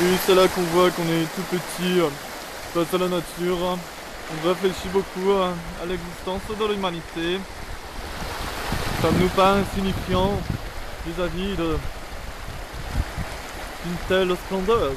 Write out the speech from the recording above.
Et c'est là qu'on voit qu'on est tout petit euh, face à la nature. On réfléchit beaucoup euh, à l'existence de l'humanité. Ça nous pas insignifiant vis-à-vis d'une telle splendeur.